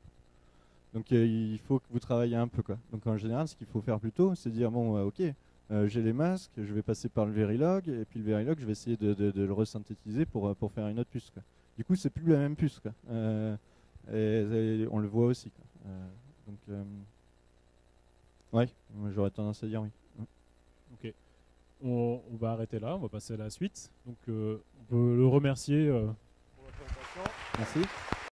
[SPEAKER 2] Donc euh, il faut que vous travaillez un peu. Quoi. Donc en général, ce qu'il faut faire plutôt, c'est dire bon, euh, ok, euh, j'ai les masques, je vais passer par le Verilog, et puis le Verilog, je vais essayer de, de- de le resynthétiser pour, pour faire une autre puce. Quoi. Du coup, c'est plus la même puce. Quoi. Euh, et, et on le voit aussi. Quoi. Euh, donc, euh, ouais, j'aurais tendance à dire oui.
[SPEAKER 1] Ok. On, on va arrêter là, on va passer à la suite. Donc, euh, on peut le remercier. euh,
[SPEAKER 2] Merci.